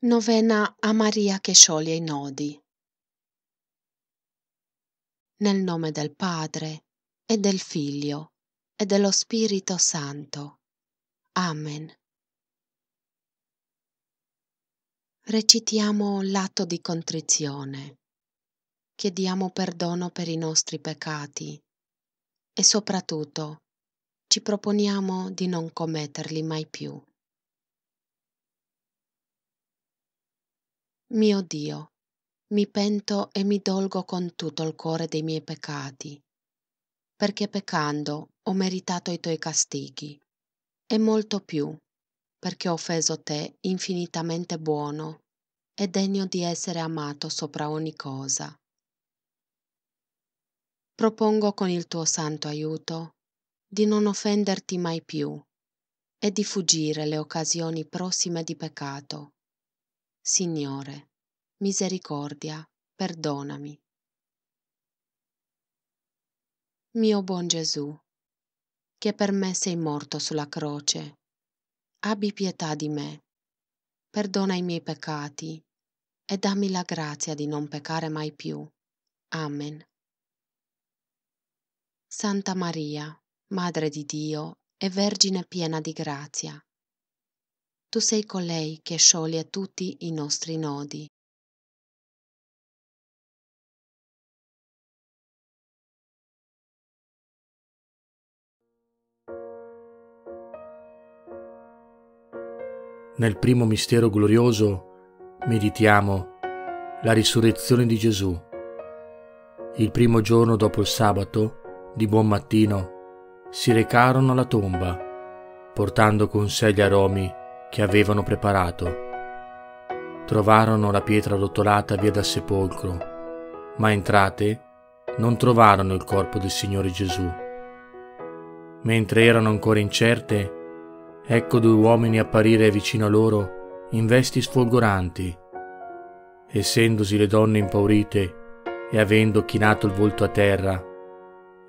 Novena a Maria che scioglie i nodi. Nel nome del Padre e del Figlio e dello Spirito Santo. Amen. Recitiamo l'atto di contrizione. Chiediamo perdono per i nostri peccati e soprattutto ci proponiamo di non commetterli mai più. Mio Dio, mi pento e mi dolgo con tutto il cuore dei miei peccati, perché peccando ho meritato i tuoi castighi, e molto più, perché ho offeso te infinitamente buono e degno di essere amato sopra ogni cosa. Propongo con il tuo santo aiuto di non offenderti mai più e di fuggire le occasioni prossime di peccato Signore, misericordia, perdonami. Mio buon Gesù, che per me sei morto sulla croce, abbi pietà di me, perdona i miei peccati e dammi la grazia di non peccare mai più. Amen. Santa Maria, Madre di Dio e Vergine piena di grazia tu sei colei che scioglie tutti i nostri nodi. Nel primo mistero glorioso meditiamo la risurrezione di Gesù. Il primo giorno dopo il sabato, di buon mattino, si recarono alla tomba, portando con sé gli aromi che avevano preparato. Trovarono la pietra rotolata via dal sepolcro, ma entrate non trovarono il corpo del Signore Gesù. Mentre erano ancora incerte, ecco due uomini apparire vicino a loro in vesti sfolgoranti. Essendosi le donne impaurite e avendo chinato il volto a terra,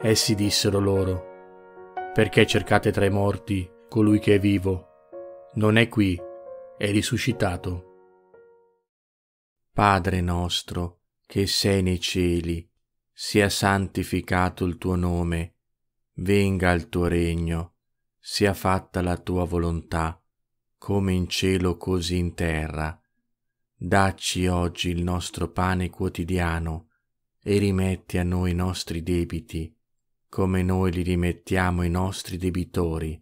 essi dissero loro, perché cercate tra i morti colui che è vivo? Non è qui, è risuscitato. Padre nostro, che sei nei cieli, sia santificato il tuo nome, venga il tuo regno, sia fatta la tua volontà, come in cielo così in terra. Dacci oggi il nostro pane quotidiano e rimetti a noi i nostri debiti, come noi li rimettiamo ai nostri debitori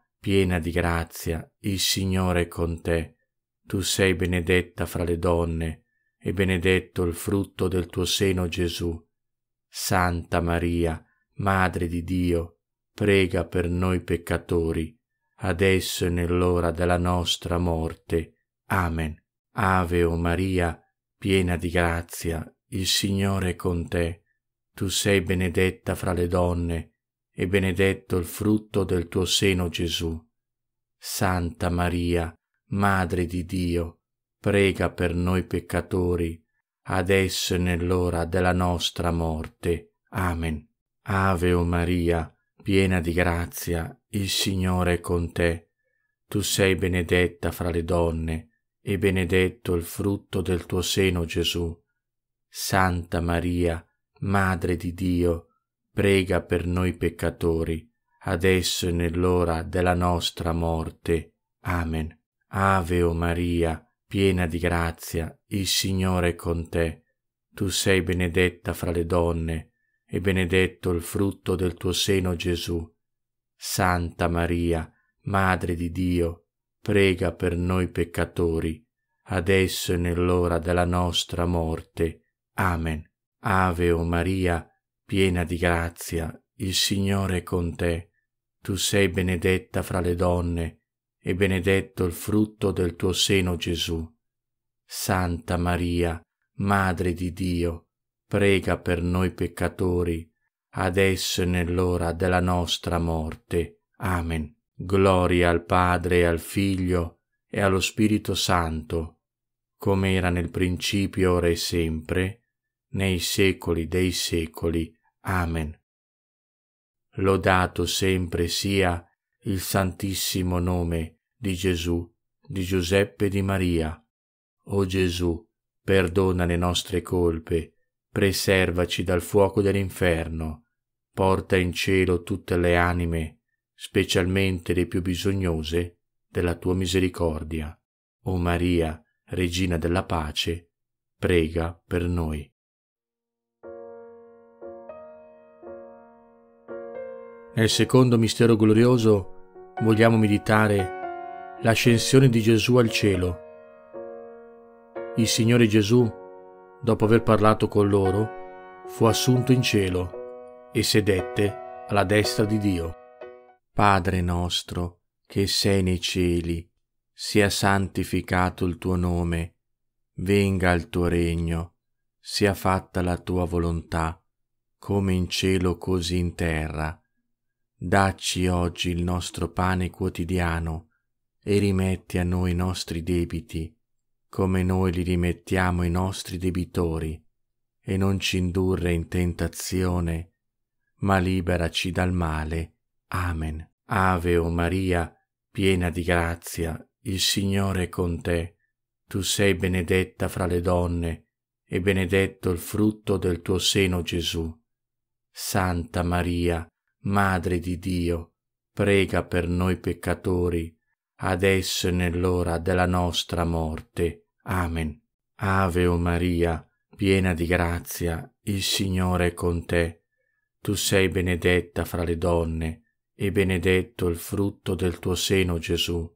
piena di grazia, il Signore è con te. Tu sei benedetta fra le donne, e benedetto il frutto del tuo seno Gesù. Santa Maria, Madre di Dio, prega per noi peccatori, adesso e nell'ora della nostra morte. Amen. Ave o Maria, piena di grazia, il Signore è con te. Tu sei benedetta fra le donne, e benedetto il frutto del tuo seno Gesù. Santa Maria, Madre di Dio, prega per noi peccatori, adesso e nell'ora della nostra morte. Amen. Ave o Maria, piena di grazia, il Signore è con te. Tu sei benedetta fra le donne, e benedetto il frutto del tuo seno Gesù. Santa Maria, Madre di Dio, prega per noi peccatori, adesso e nell'ora della nostra morte. Amen. Ave o Maria, piena di grazia, il Signore è con te. Tu sei benedetta fra le donne, e benedetto il frutto del tuo seno Gesù. Santa Maria, Madre di Dio, prega per noi peccatori, adesso e nell'ora della nostra morte. Amen. Ave o Maria, piena di grazia, il Signore è con te. Tu sei benedetta fra le donne, e benedetto il frutto del tuo seno Gesù. Santa Maria, Madre di Dio, prega per noi peccatori, adesso e nell'ora della nostra morte. Amen. Gloria al Padre e al Figlio e allo Spirito Santo, come era nel principio, ora e sempre, nei secoli dei secoli. Amen. Lodato sempre sia il santissimo nome di Gesù, di Giuseppe e di Maria. O Gesù, perdona le nostre colpe, preservaci dal fuoco dell'inferno, porta in cielo tutte le anime, specialmente le più bisognose della tua misericordia. O Maria, Regina della pace, prega per noi. Nel secondo mistero glorioso vogliamo meditare l'ascensione di Gesù al cielo. Il Signore Gesù dopo aver parlato con loro, fu assunto in cielo e sedette alla destra di Dio. Padre nostro, che sei nei cieli, sia santificato il tuo nome, venga il tuo regno, sia fatta la tua volontà, come in cielo così in terra. Dacci oggi il nostro pane quotidiano e rimetti a noi i nostri debiti, come noi li rimettiamo ai nostri debitori, e non ci indurre in tentazione, ma liberaci dal male. Amen. Ave o Maria, piena di grazia, il Signore è con te. Tu sei benedetta fra le donne, e benedetto il frutto del tuo seno Gesù. Santa Maria, Madre di Dio, prega per noi peccatori, adesso e nell'ora della nostra morte. Amen. Ave o Maria, piena di grazia, il Signore è con te. Tu sei benedetta fra le donne, e benedetto il frutto del tuo seno Gesù.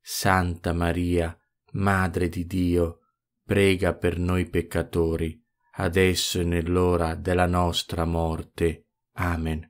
Santa Maria, Madre di Dio, prega per noi peccatori, adesso e nell'ora della nostra morte. Amen.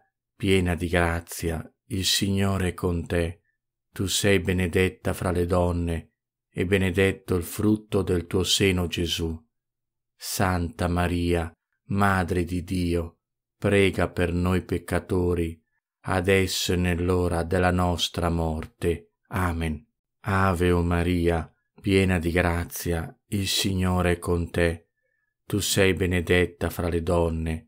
piena di grazia, il Signore è con te. Tu sei benedetta fra le donne, e benedetto il frutto del tuo seno Gesù. Santa Maria, Madre di Dio, prega per noi peccatori, adesso e nell'ora della nostra morte. Amen. Ave o Maria, piena di grazia, il Signore è con te. Tu sei benedetta fra le donne,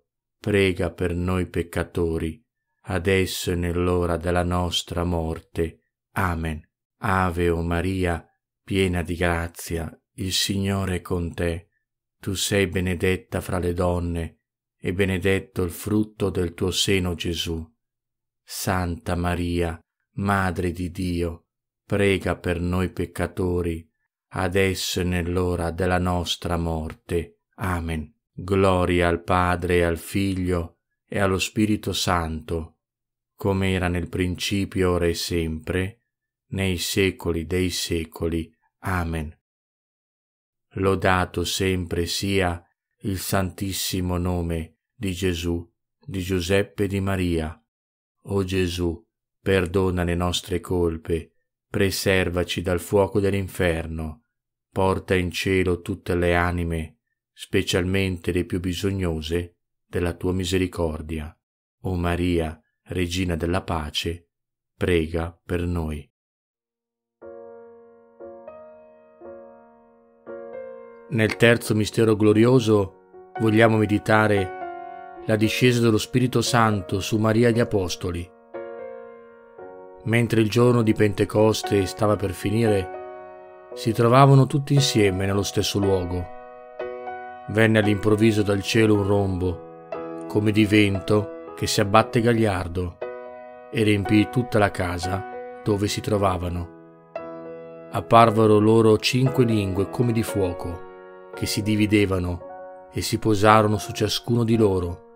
prega per noi peccatori, adesso e nell'ora della nostra morte. Amen. Ave o Maria, piena di grazia, il Signore è con te. Tu sei benedetta fra le donne, e benedetto il frutto del tuo seno Gesù. Santa Maria, Madre di Dio, prega per noi peccatori, adesso e nell'ora della nostra morte. Amen. Gloria al Padre al Figlio e allo Spirito Santo, come era nel principio, ora e sempre, nei secoli dei secoli. Amen. Lodato sempre sia il santissimo nome di Gesù, di Giuseppe e di Maria. O Gesù, perdona le nostre colpe, preservaci dal fuoco dell'inferno, porta in cielo tutte le anime, specialmente le più bisognose della tua misericordia. O Maria, Regina della pace, prega per noi. Nel terzo mistero glorioso vogliamo meditare la discesa dello Spirito Santo su Maria e gli Apostoli. Mentre il giorno di Pentecoste stava per finire, si trovavano tutti insieme nello stesso luogo Venne all'improvviso dal cielo un rombo, come di vento che si abbatte gagliardo, e riempì tutta la casa dove si trovavano. Apparvero loro cinque lingue come di fuoco, che si dividevano e si posarono su ciascuno di loro.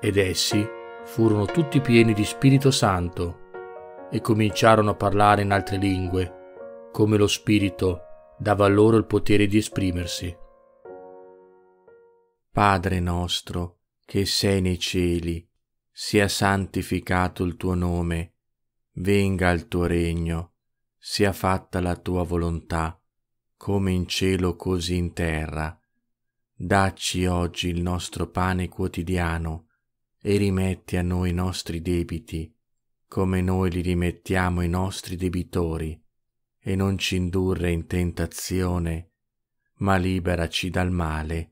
Ed essi furono tutti pieni di Spirito Santo e cominciarono a parlare in altre lingue, come lo Spirito dava loro il potere di esprimersi. Padre nostro, che sei nei cieli, sia santificato il tuo nome, venga il tuo regno, sia fatta la tua volontà, come in cielo così in terra. Dacci oggi il nostro pane quotidiano e rimetti a noi i nostri debiti, come noi li rimettiamo ai nostri debitori, e non ci indurre in tentazione, ma liberaci dal male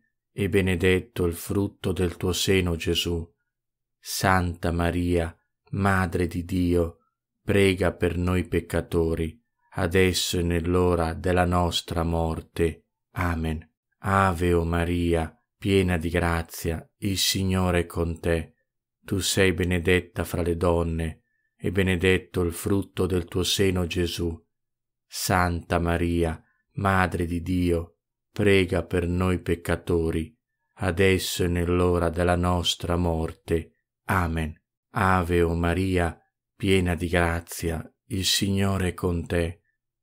e benedetto il frutto del tuo seno Gesù. Santa Maria, Madre di Dio, prega per noi peccatori, adesso e nell'ora della nostra morte. Amen. Ave o Maria, piena di grazia, il Signore è con te. Tu sei benedetta fra le donne, e benedetto il frutto del tuo seno Gesù. Santa Maria, Madre di Dio, prega per noi peccatori, adesso e nell'ora della nostra morte. Amen. Ave o Maria, piena di grazia, il Signore è con te.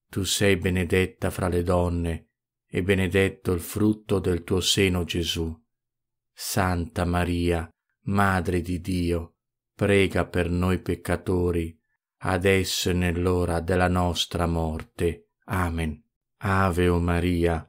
Tu sei benedetta fra le donne, e benedetto il frutto del tuo seno Gesù. Santa Maria, Madre di Dio, prega per noi peccatori, adesso e nell'ora della nostra morte. Amen. Ave o Maria,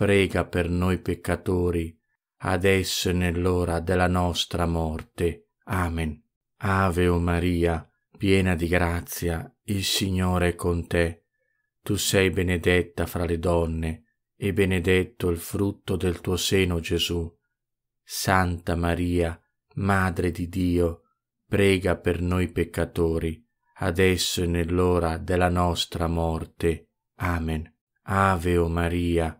prega per noi peccatori, adesso e nell'ora della nostra morte. Amen. Ave o Maria, piena di grazia, il Signore è con te. Tu sei benedetta fra le donne, e benedetto il frutto del tuo seno Gesù. Santa Maria, Madre di Dio, prega per noi peccatori, adesso e nell'ora della nostra morte. Amen. Ave o Maria,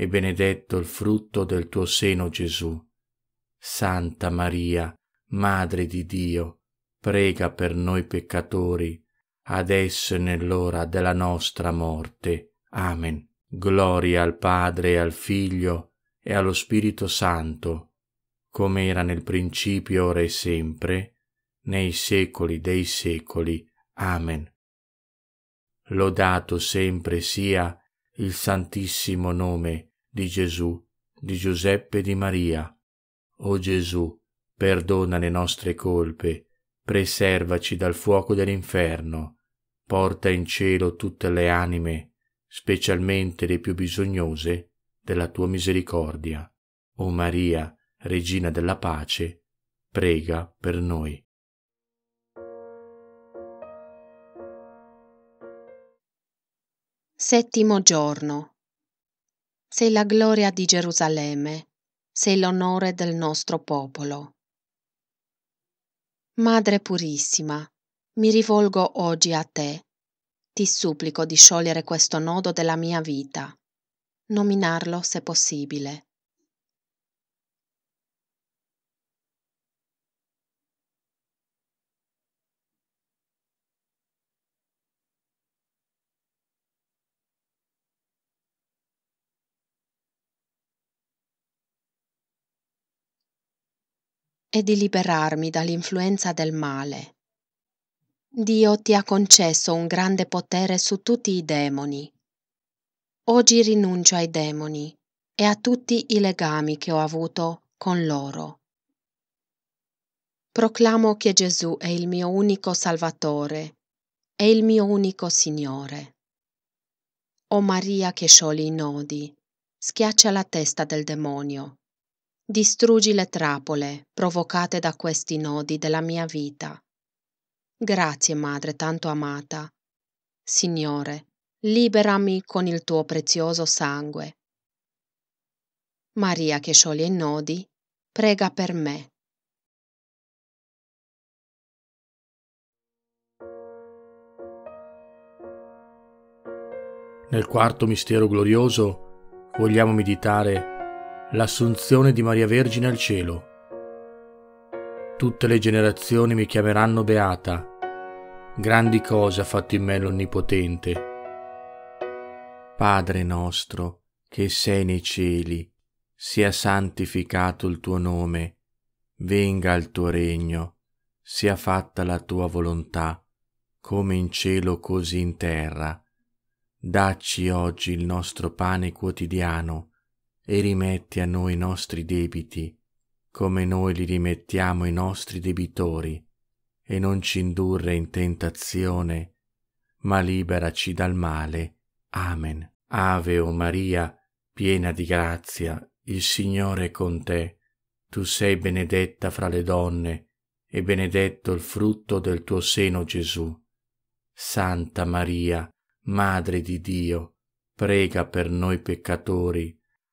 e benedetto il frutto del tuo seno Gesù. Santa Maria, Madre di Dio, prega per noi peccatori, adesso e nell'ora della nostra morte. Amen. Gloria al Padre e al Figlio e allo Spirito Santo, come era nel principio, ora e sempre, nei secoli dei secoli. Amen. Lodato sempre sia il santissimo nome di Gesù, di Giuseppe e di Maria. O Gesù, perdona le nostre colpe, preservaci dal fuoco dell'inferno, porta in cielo tutte le anime, specialmente le più bisognose della tua misericordia. O Maria, Regina della pace, prega per noi. Settimo giorno. Sei la gloria di Gerusalemme, sei l'onore del nostro popolo. Madre purissima, mi rivolgo oggi a te. Ti supplico di sciogliere questo nodo della mia vita, nominarlo se possibile. E di liberarmi dall'influenza del male. Dio ti ha concesso un grande potere su tutti i demoni. Oggi rinuncio ai demoni e a tutti i legami che ho avuto con loro. Proclamo che Gesù è il mio unico Salvatore e il mio unico Signore. O Maria che sciogli i nodi, schiaccia la testa del demonio Distruggi le trappole provocate da questi nodi della mia vita. Grazie, Madre tanto amata. Signore, liberami con il tuo prezioso sangue. Maria che scioglie i nodi, prega per me. Nel quarto mistero glorioso vogliamo meditare l'assunzione di Maria Vergine al cielo. Tutte le generazioni mi chiameranno beata. Grandi cose ha fatto in me l'Onnipotente. Padre nostro, che sei nei cieli, sia santificato il tuo nome, venga il tuo regno, sia fatta la tua volontà, come in cielo così in terra. Dacci oggi il nostro pane quotidiano e rimetti a noi i nostri debiti, come noi li rimettiamo ai nostri debitori, e non ci indurre in tentazione, ma liberaci dal male. Amen. Ave o Maria, piena di grazia, il Signore è con te. Tu sei benedetta fra le donne, e benedetto il frutto del tuo seno Gesù. Santa Maria, Madre di Dio, prega per noi peccatori,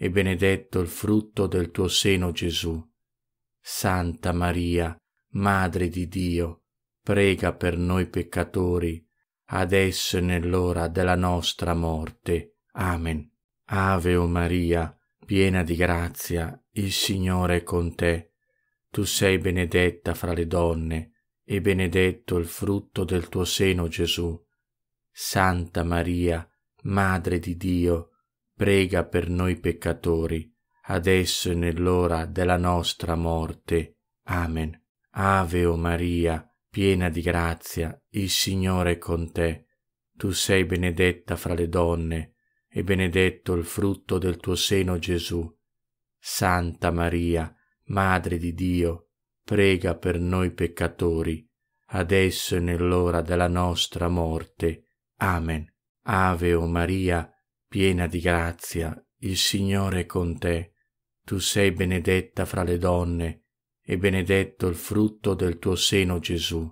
e benedetto il frutto del tuo seno Gesù. Santa Maria, Madre di Dio, prega per noi peccatori, adesso e nell'ora della nostra morte. Amen. Ave o Maria, piena di grazia, il Signore è con te. Tu sei benedetta fra le donne, e benedetto il frutto del tuo seno Gesù. Santa Maria, Madre di Dio, prega per noi peccatori, adesso e nell'ora della nostra morte. Amen. Ave o Maria, piena di grazia, il Signore è con te. Tu sei benedetta fra le donne, e benedetto il frutto del tuo seno Gesù. Santa Maria, Madre di Dio, prega per noi peccatori, adesso e nell'ora della nostra morte. Amen. Ave o Maria, piena di grazia, il Signore è con te. Tu sei benedetta fra le donne, e benedetto il frutto del tuo seno Gesù.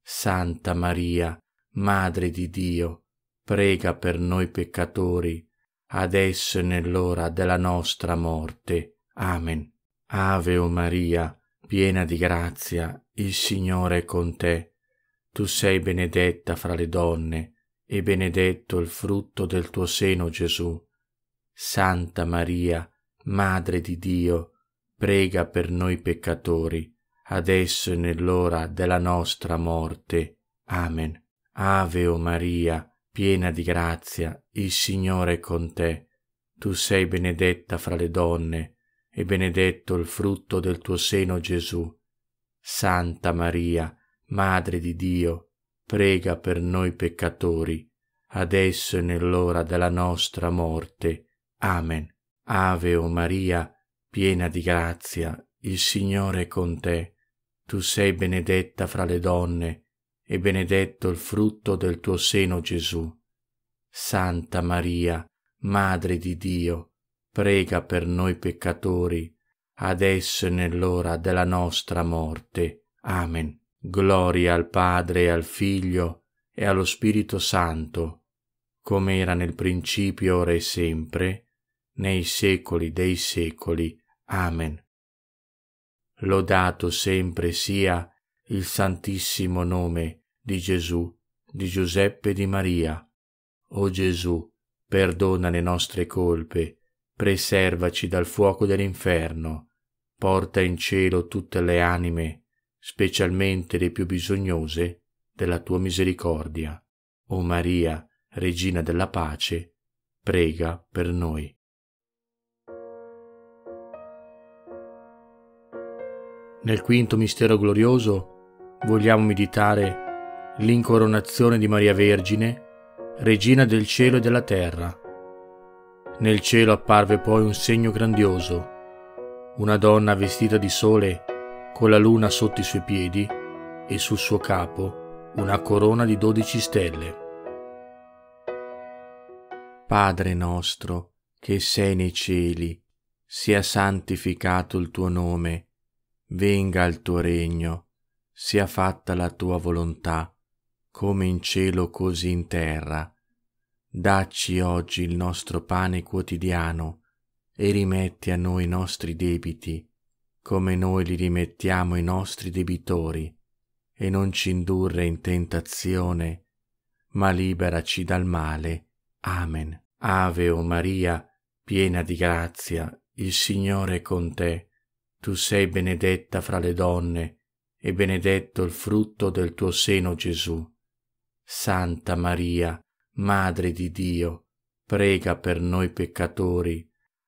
Santa Maria, Madre di Dio, prega per noi peccatori, adesso e nell'ora della nostra morte. Amen. Ave o Maria, piena di grazia, il Signore è con te. Tu sei benedetta fra le donne, e benedetto il frutto del tuo seno Gesù. Santa Maria, Madre di Dio, prega per noi peccatori, adesso e nell'ora della nostra morte. Amen. Ave o Maria, piena di grazia, il Signore è con te. Tu sei benedetta fra le donne, e benedetto il frutto del tuo seno Gesù. Santa Maria, Madre di Dio, prega per noi peccatori, adesso e nell'ora della nostra morte. Amen. Ave o Maria, piena di grazia, il Signore è con te. Tu sei benedetta fra le donne, e benedetto il frutto del tuo seno Gesù. Santa Maria, Madre di Dio, prega per noi peccatori, adesso e nell'ora della nostra morte. Amen. Gloria al Padre e al Figlio e allo Spirito Santo, come era nel principio, ora e sempre, nei secoli dei secoli. Amen. Lodato sempre sia il Santissimo nome di Gesù, di Giuseppe e di Maria. O Gesù, perdona le nostre colpe, preservaci dal fuoco dell'inferno, porta in cielo tutte le anime, specialmente le più bisognose della tua misericordia. O Maria, Regina della pace, prega per noi. Nel quinto mistero glorioso vogliamo meditare l'incoronazione di Maria Vergine, Regina del cielo e della terra. Nel cielo apparve poi un segno grandioso, una donna vestita di sole con la luna sotto i suoi piedi e sul suo capo una corona di dodici stelle. Padre nostro, che sei nei cieli, sia santificato il tuo nome, venga il tuo regno sia fatta la tua volontà, come in cielo così in terra. Dacci oggi il nostro pane quotidiano e rimetti a noi i nostri debiti, come noi li rimettiamo ai nostri debitori, e non ci indurre in tentazione, ma liberaci dal male. Amen. Ave o Maria, piena di grazia, il Signore è con te. Tu sei benedetta fra le donne, e benedetto il frutto del tuo seno Gesù. Santa Maria, Madre di Dio, prega per noi peccatori,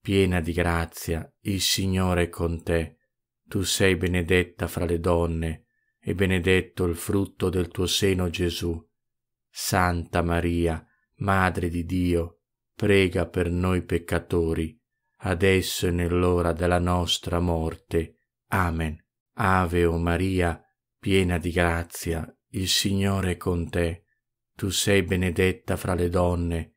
piena di grazia, il Signore è con te. Tu sei benedetta fra le donne, e benedetto il frutto del tuo seno Gesù. Santa Maria, Madre di Dio, prega per noi peccatori, adesso e nell'ora della nostra morte. Amen. Ave o Maria, piena di grazia, il Signore è con te. Tu sei benedetta fra le donne,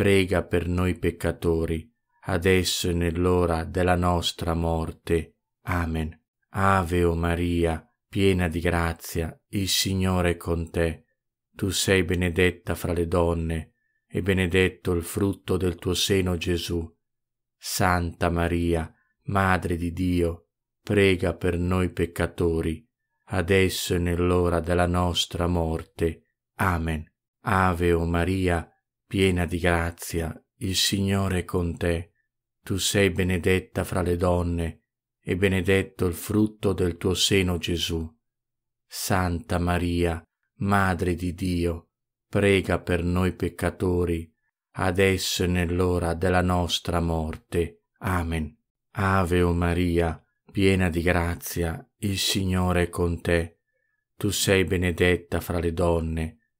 prega per noi peccatori, adesso e nell'ora della nostra morte. Amen. Ave o Maria, piena di grazia, il Signore è con te. Tu sei benedetta fra le donne, e benedetto il frutto del tuo seno Gesù. Santa Maria, Madre di Dio, prega per noi peccatori, adesso e nell'ora della nostra morte. Amen. Ave o Maria, piena di grazia, il Signore è con te. Tu sei benedetta fra le donne, e benedetto il frutto del tuo seno Gesù. Santa Maria, Madre di Dio, prega per noi peccatori, adesso e nell'ora della nostra morte. Amen. Ave o Maria, piena di grazia, il Signore è con te. Tu sei benedetta fra le donne,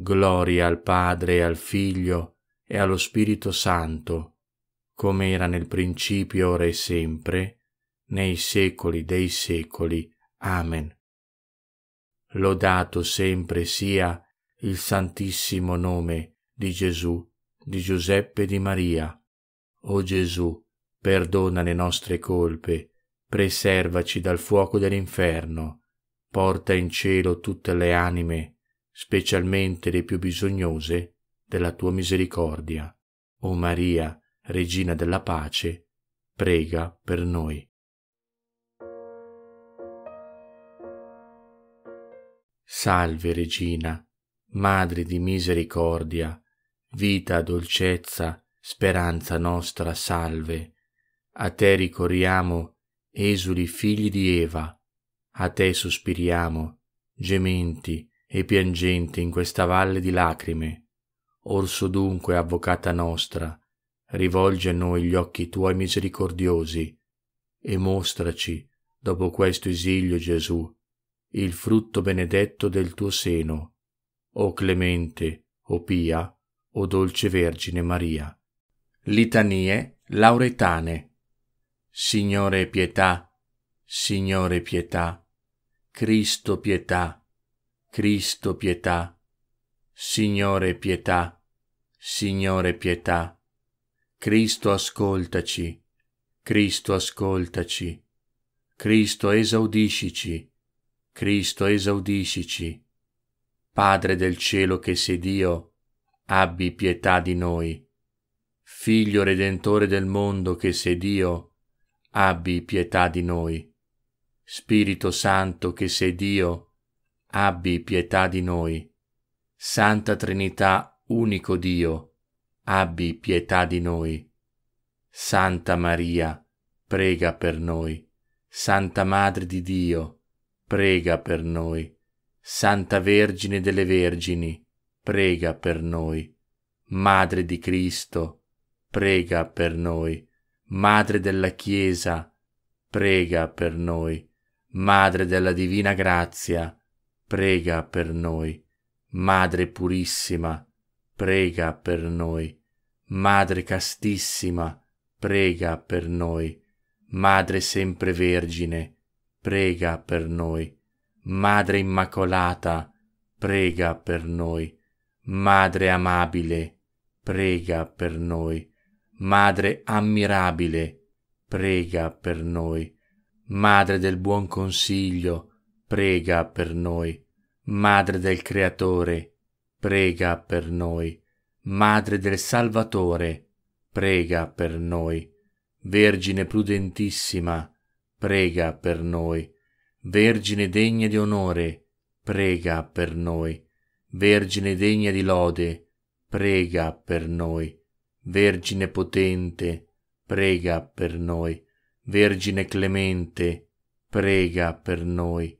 Gloria al Padre al Figlio e allo Spirito Santo, come era nel principio, ora e sempre, nei secoli dei secoli. Amen. Lodato sempre sia il santissimo nome di Gesù, di Giuseppe e di Maria. O Gesù, perdona le nostre colpe, preservaci dal fuoco dell'inferno, porta in cielo tutte le anime, specialmente le più bisognose della tua misericordia. O Maria, Regina della pace, prega per noi. Salve Regina, Madre di misericordia, vita, dolcezza, speranza nostra, salve. A te ricorriamo, esuli figli di Eva, a te sospiriamo, gementi, e piangente in questa valle di lacrime. Orso dunque, avvocata nostra, rivolgi a noi gli occhi tuoi misericordiosi e mostraci, dopo questo esilio Gesù, il frutto benedetto del tuo seno, o clemente, o pia, o dolce Vergine Maria. Litanie lauretane. Signore pietà, Signore pietà, Cristo pietà, Cristo pietà, Signore pietà, Signore pietà, Cristo ascoltaci, Cristo ascoltaci, Cristo esaudiscici, Cristo esaudiscici. Padre del cielo che sei Dio, abbi pietà di noi. Figlio redentore del mondo che sei Dio, abbi pietà di noi. Spirito Santo che sei Dio, abbi pietà di noi. Santa Trinità, unico Dio, abbi pietà di noi. Santa Maria, prega per noi. Santa Madre di Dio, prega per noi. Santa Vergine delle Vergini, prega per noi. Madre di Cristo, prega per noi. Madre della Chiesa, prega per noi. Madre della Divina Grazia, prega per noi. Madre purissima, prega per noi. Madre castissima, prega per noi. Madre sempre Vergine, prega per noi. Madre Immacolata, prega per noi. Madre amabile, prega per noi. Madre ammirabile, prega per noi. Madre del buon consiglio, prega per noi. Madre del Creatore, prega per noi. Madre del Salvatore, prega per noi. Vergine prudentissima, prega per noi. Vergine degna di onore, prega per noi. Vergine degna di lode, prega per noi. Vergine potente, prega per noi. Vergine clemente, prega per noi.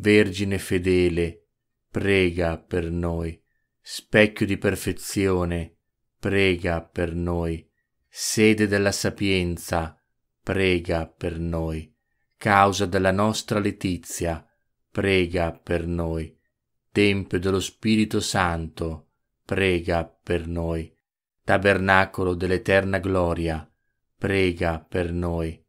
Vergine fedele, prega per noi. Specchio di perfezione, prega per noi. Sede della sapienza, prega per noi. Causa della nostra letizia, prega per noi Tempio dello Spirito Santo, prega per noi. Tabernacolo dell'eterna gloria, prega per noi.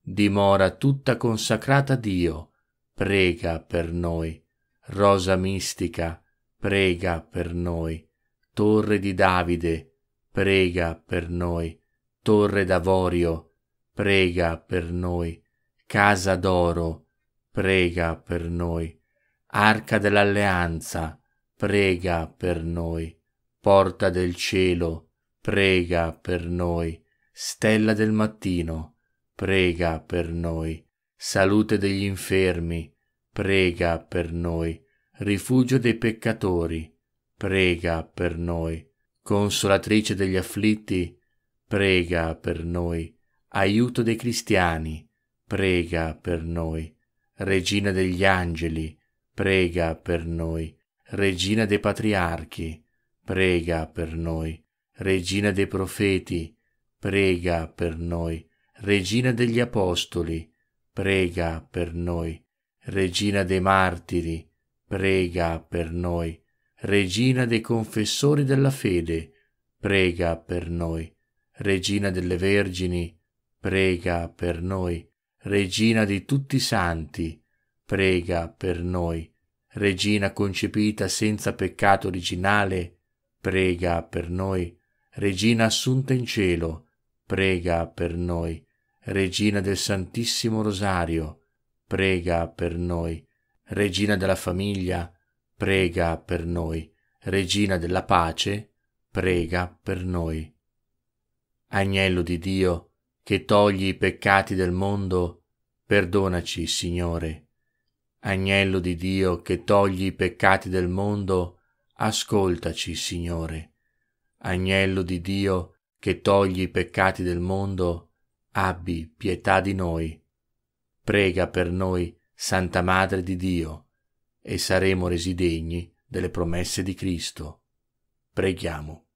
Dimora tutta consacrata a Dio, prega per noi. Rosa mistica, prega per noi. Torre di Davide, prega per noi. Torre d'Avorio, prega per noi. Casa d'oro, prega per noi Arca dell'alleanza, prega per noi. Porta del cielo, prega per noi. Stella del mattino, prega per noi. Salute degli infermi, prega per noi. Rifugio dei peccatori, prega per noi. Consolatrice degli afflitti, prega per noi. Aiuto dei cristiani, prega per noi. Regina degli angeli, prega per noi. Regina dei patriarchi, prega per noi. Regina dei profeti, prega per noi. Regina degli apostoli, prega per noi. Regina dei martiri, prega per noi. Regina dei confessori della fede, prega per noi. Regina delle Vergini, prega per noi. Regina di tutti i santi, prega per noi. Regina concepita senza peccato originale, prega per noi. Regina assunta in cielo, prega per noi. Regina del Santissimo Rosario, prega per noi. Regina della famiglia, prega per noi. Regina della pace, prega per noi. Agnello di Dio, che togli i peccati del mondo, perdonaci, Signore. Agnello di Dio che togli i peccati del mondo, ascoltaci, Signore. Agnello di Dio che togli i peccati del mondo, abbi pietà di noi. Prega per noi, Santa Madre di Dio, e saremo resi degni delle promesse di Cristo. Preghiamo.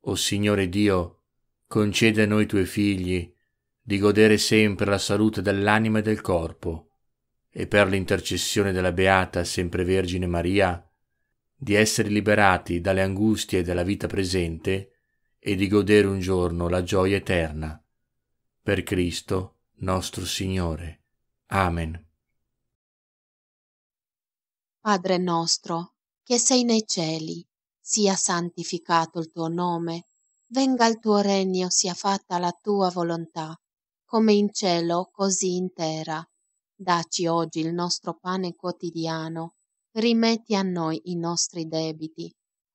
O Signore Dio, concede a noi tuoi figli di godere sempre la salute dell'anima e del corpo, e per l'intercessione della Beata Sempre Vergine Maria, di essere liberati dalle angustie della vita presente e di godere un giorno la gioia eterna. Per Cristo nostro Signore. Amen. Padre nostro, che sei nei cieli, sia santificato il tuo nome, venga il tuo regno, sia fatta la tua volontà, come in cielo, così in terra. Dacci oggi il nostro pane quotidiano rimetti a noi i nostri debiti,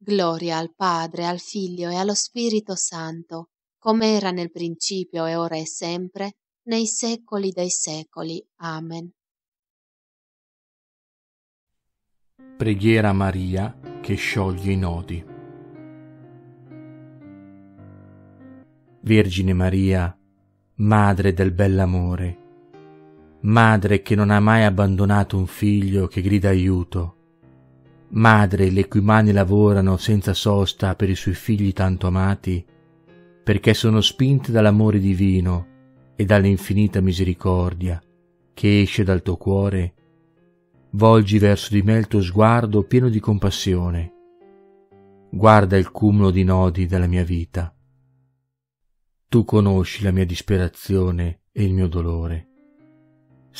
Gloria al Padre, al Figlio e allo Spirito Santo, come era nel principio e ora e sempre, nei secoli dei secoli. Amen. Preghiera Maria che scioglie i nodi. Vergine Maria, Madre del bell'amore, madre che non ha mai abbandonato un figlio che grida aiuto, madre le cui mani lavorano senza sosta per i suoi figli tanto amati, perché sono spinte dall'amore divino e dall'infinita misericordia che esce dal tuo cuore, volgi verso di me il tuo sguardo pieno di compassione. Guarda il cumulo di nodi della mia vita. Tu conosci la mia disperazione e il mio dolore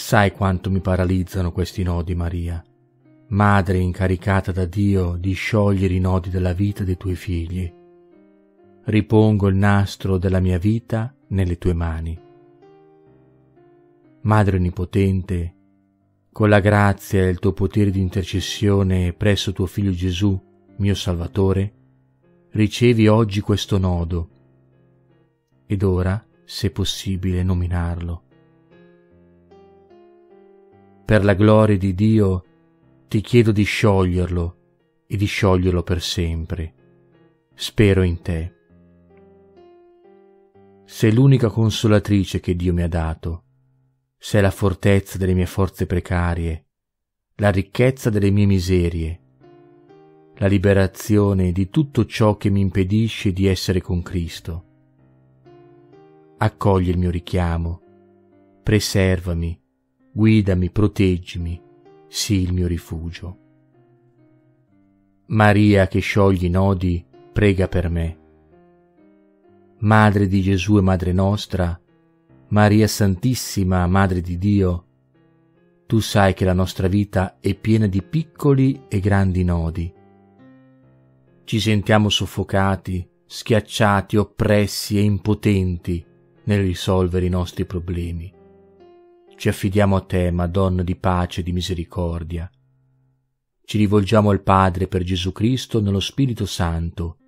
Sai quanto mi paralizzano questi nodi, Maria, madre incaricata da Dio di sciogliere i nodi della vita dei tuoi figli. Ripongo il nastro della mia vita nelle tue mani. Madre Onnipotente, con la grazia e il tuo potere di intercessione presso tuo Figlio Gesù, mio Salvatore, ricevi oggi questo nodo ed ora, se possibile, nominarlo per la gloria di Dio, ti chiedo di scioglierlo e di scioglierlo per sempre. Spero in te. Sei l'unica consolatrice che Dio mi ha dato. Sei la fortezza delle mie forze precarie, la ricchezza delle mie miserie, la liberazione di tutto ciò che mi impedisce di essere con Cristo. Accogli il mio richiamo, preservami, guidami, proteggimi, sii il mio rifugio. Maria che sciogli i nodi, prega per me. Madre di Gesù e Madre nostra, Maria Santissima, Madre di Dio, tu sai che la nostra vita è piena di piccoli e grandi nodi. Ci sentiamo soffocati, schiacciati, oppressi e impotenti nel risolvere i nostri problemi. Ci affidiamo a te, Madonna di pace e di misericordia. Ci rivolgiamo al Padre per Gesù Cristo nello Spirito Santo,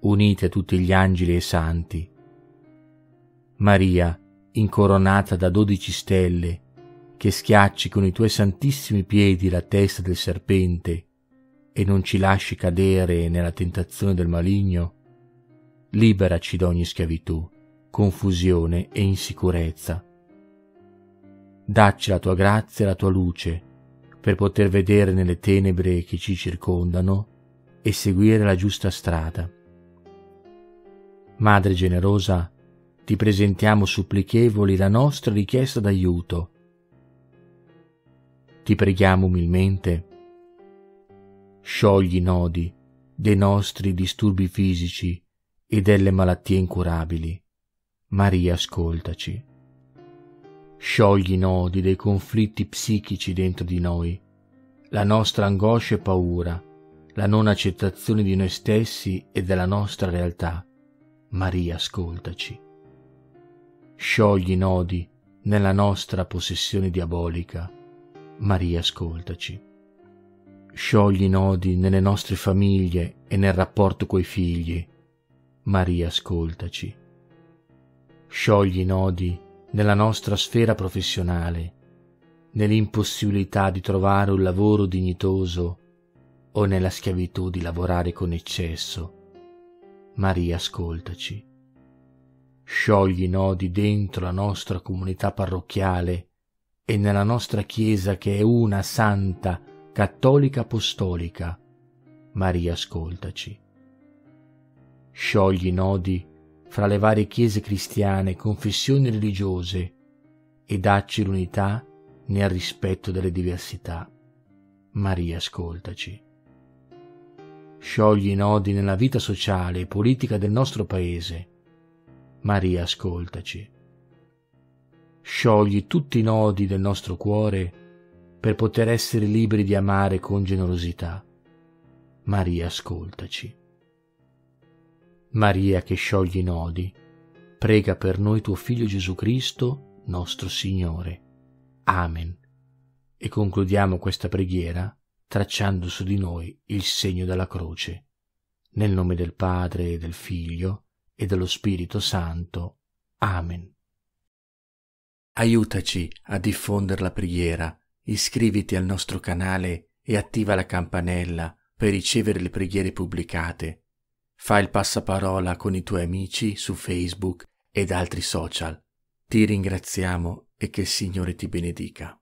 uniti a tutti gli angeli e santi. Maria, incoronata da dodici stelle, che schiacci con i tuoi santissimi piedi la testa del serpente e non ci lasci cadere nella tentazione del maligno, liberaci da ogni schiavitù, confusione e insicurezza Dacci la tua grazia e la tua luce per poter vedere nelle tenebre che ci circondano e seguire la giusta strada. Madre generosa, ti presentiamo supplichevoli la nostra richiesta d'aiuto. Ti preghiamo umilmente, sciogli i nodi dei nostri disturbi fisici e delle malattie incurabili. Maria, ascoltaci sciogli i nodi dei conflitti psichici dentro di noi, la nostra angoscia e paura, la non accettazione di noi stessi e della nostra realtà. Maria, ascoltaci. Sciogli i nodi nella nostra possessione diabolica. Maria, ascoltaci. Sciogli i nodi nelle nostre famiglie e nel rapporto coi figli. Maria, ascoltaci. Sciogli i nodi nella nostra sfera professionale, nell'impossibilità di trovare un lavoro dignitoso o nella schiavitù di lavorare con eccesso. Maria, ascoltaci. Sciogli i nodi dentro la nostra comunità parrocchiale e nella nostra Chiesa che è una santa, cattolica apostolica. Maria, ascoltaci. Sciogli i nodi fra le varie chiese cristiane e confessioni religiose e dacci l'unità nel rispetto delle diversità. Maria, ascoltaci. Sciogli i nodi nella vita sociale e politica del nostro Paese. Maria, ascoltaci. Sciogli tutti i nodi del nostro cuore per poter essere liberi di amare con generosità. Maria, ascoltaci. Maria che sciogli i nodi, prega per noi tuo Figlio Gesù Cristo, nostro Signore. Amen. E concludiamo questa preghiera tracciando su di noi il segno della croce. Nel nome del Padre del Figlio e dello Spirito Santo. Amen. Aiutaci a diffondere la preghiera, iscriviti al nostro canale e attiva la campanella per ricevere le preghiere pubblicate. Fai il passaparola con i tuoi amici su Facebook ed altri social. Ti ringraziamo e che il Signore ti benedica.